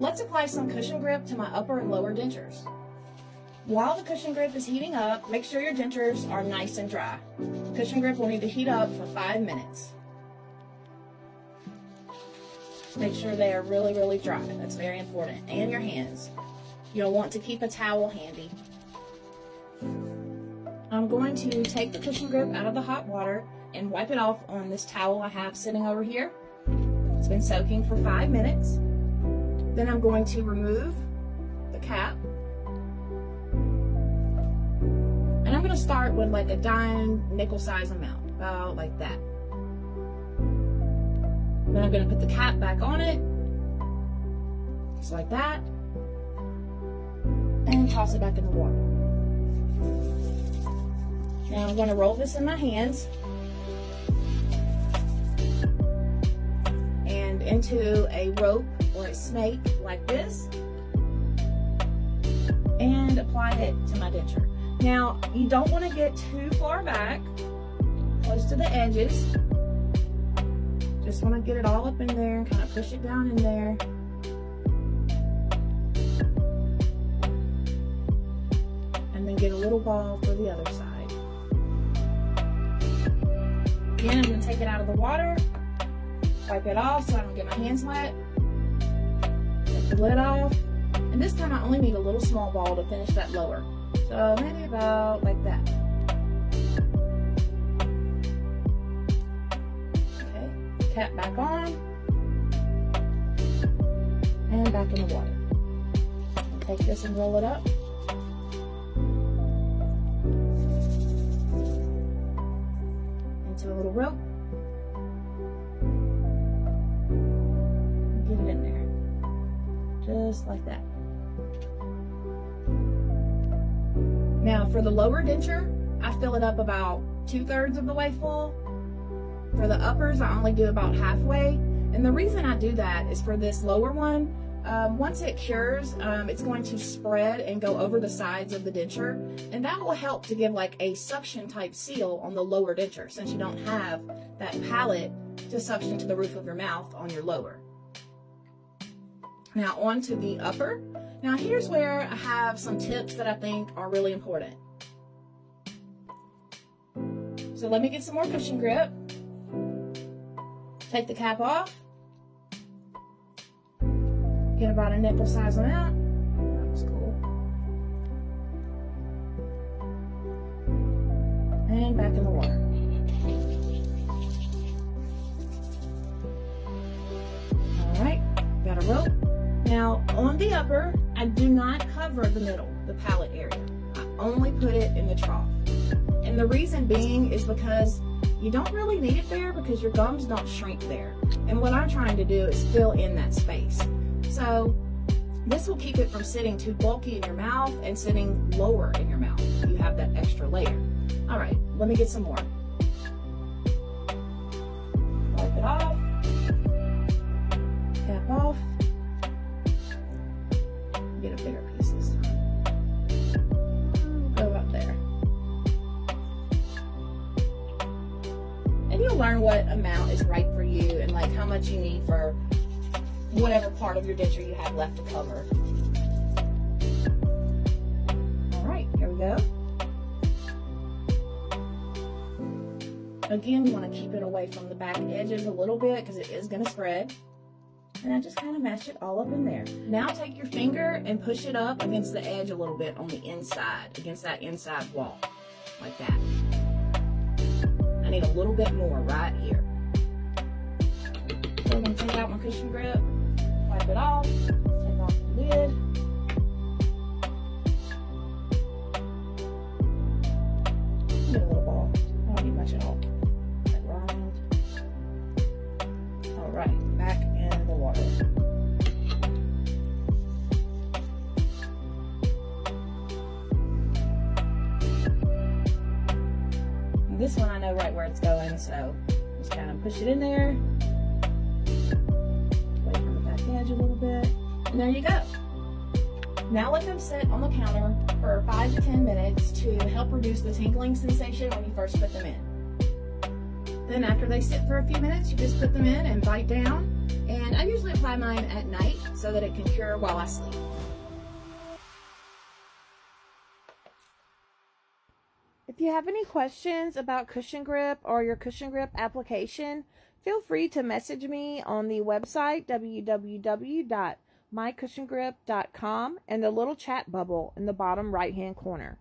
let's apply some cushion grip to my upper and lower dentures. While the cushion grip is heating up, make sure your dentures are nice and dry. Cushion grip will need to heat up for five minutes. Make sure they are really, really dry. That's very important. And your hands. You'll want to keep a towel handy. I'm going to take the cushion grip out of the hot water and wipe it off on this towel I have sitting over here. It's been soaking for five minutes. Then I'm going to remove the cap. And I'm going to start with like a dime nickel size amount, about like that. Then I'm going to put the cap back on it, just like that, and toss it back in the water. Now I'm going to roll this in my hands and into a rope or a snake like this and apply it to my denture. Now, you don't want to get too far back, close to the edges. Just want to get it all up in there and kind of push it down in there. And then get a little ball for the other side. Again, I'm going to take it out of the water, wipe it off so I don't get my hands wet. The lid off. And this time I only need a little small ball to finish that lower. So maybe about like that. Okay, cap back on. And back in the water. Take this and roll it up. Just like that. Now for the lower denture, I fill it up about two thirds of the way full. For the uppers, I only do about halfway. And the reason I do that is for this lower one, um, once it cures, um, it's going to spread and go over the sides of the denture. And that will help to give like a suction type seal on the lower denture since you don't have that palate to suction to the roof of your mouth on your lower. Now on to the upper. Now here's where I have some tips that I think are really important. So let me get some more cushion grip. Take the cap off. Get about a nipple size amount. That was cool. And back in the water. Now on the upper, I do not cover the middle, the palate area. I only put it in the trough. And the reason being is because you don't really need it there because your gums don't shrink there. And what I'm trying to do is fill in that space. So this will keep it from sitting too bulky in your mouth and sitting lower in your mouth you have that extra layer. All right, let me get some more. Wipe it off. Get a bigger piece this time. Go up there. And you'll learn what amount is right for you and like how much you need for whatever part of your denture you have left to cover. All right, here we go. Again, you want to keep it away from the back edges a little bit because it is going to spread. And I just kind of mash it all up in there. Now take your finger and push it up against the edge a little bit on the inside, against that inside wall, like that. I need a little bit more right here. So I'm to take out my cushion grip, wipe it off, take off the lid. Get a little ball. I don't need much at all. The water. This one I know right where it's going, so just kind of push it in there. Away from the back edge a little bit. And there you go. Now let them sit on the counter for five to 10 minutes to help reduce the tingling sensation when you first put them in. Then after they sit for a few minutes, you just put them in and bite down And I usually apply mine at night so that it can cure while I sleep. If you have any questions about cushion grip or your cushion grip application, feel free to message me on the website www.mycushiongrip.com and the little chat bubble in the bottom right hand corner.